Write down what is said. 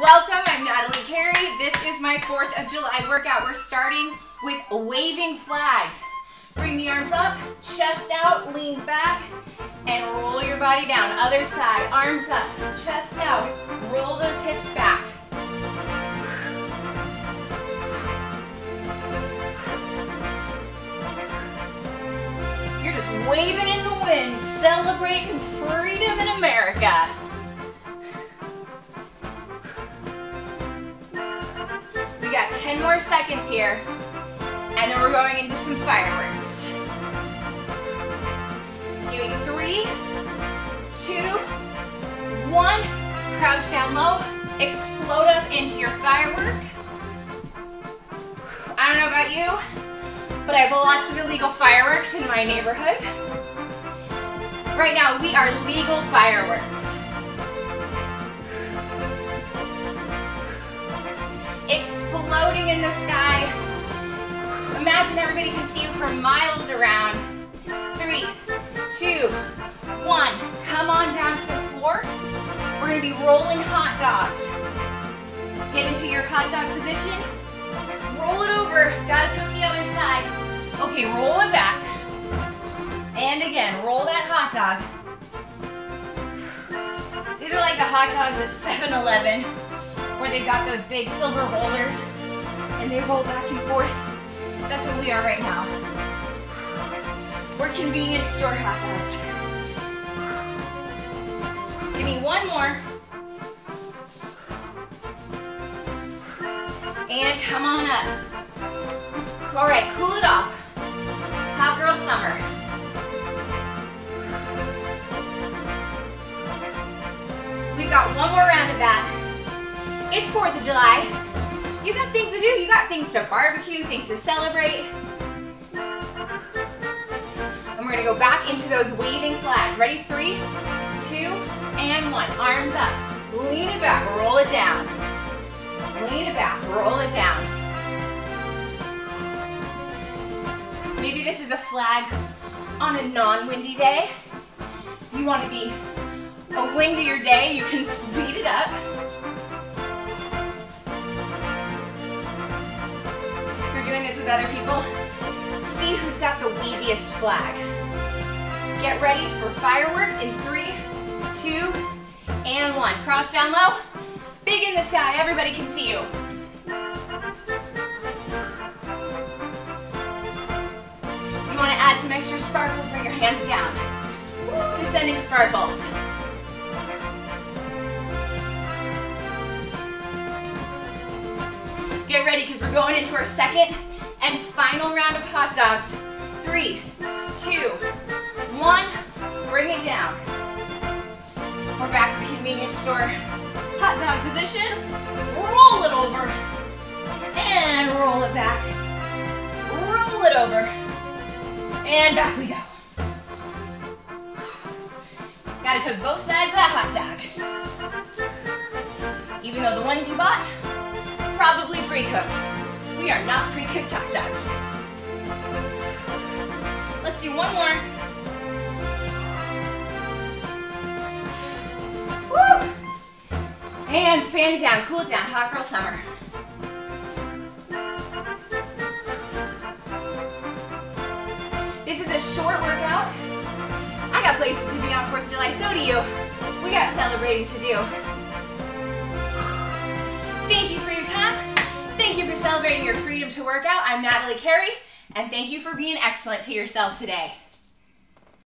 Welcome, I'm Natalie Carey. This is my 4th of July workout. We're starting with waving flags. Bring the arms up, chest out, lean back, and roll your body down. Other side, arms up, chest out, roll those hips back. You're just waving in the wind, celebrating freedom in America. 10 more seconds here, and then we're going into some fireworks. Me three, two, one. Crouch down low, explode up into your firework. I don't know about you, but I have lots of illegal fireworks in my neighborhood. Right now, we are legal fireworks. Exploding in the sky. Imagine everybody can see you for miles around. Three, two, one. Come on down to the floor. We're gonna be rolling hot dogs. Get into your hot dog position. Roll it over. Gotta cook the other side. Okay, roll it back. And again, roll that hot dog. These are like the hot dogs at 7-Eleven where they've got those big silver rollers and they roll back and forth. That's what we are right now. We're convenience store hot dogs. Give me one more. And come on up. All right, cool it off. Hot girl summer. We've got one more round of that. It's 4th of July. You got things to do. You got things to barbecue, things to celebrate. And we're gonna go back into those waving flags. Ready? Three, two, and one. Arms up. Lean it back, roll it down. Lean it back, roll it down. Maybe this is a flag on a non-windy day. If you want to be a windier day, you can speed it up. With other people, see who's got the weaviest flag. Get ready for fireworks in three, two, and one. Crouch down low. Big in the sky. Everybody can see you. You want to add some extra sparkles, bring your hands down. Descending sparkles. Get ready because we're going into our second and final round of hot dogs. Three, two, one. Bring it down. We're back to the convenience store hot dog position. Roll it over. And roll it back. Roll it over. And back we go. Gotta cook both sides of that hot dog. Even though the ones you bought, probably pre-cooked. We are not pre-cooked hot dogs. Let's do one more. Woo! And fan it down, cool it down, hot girl summer. This is a short workout. I got places to be on 4th of July, so do you. We got celebrating to do. Thank you for your time. Thank you for celebrating your freedom to work out. I'm Natalie Carey, and thank you for being excellent to yourselves today.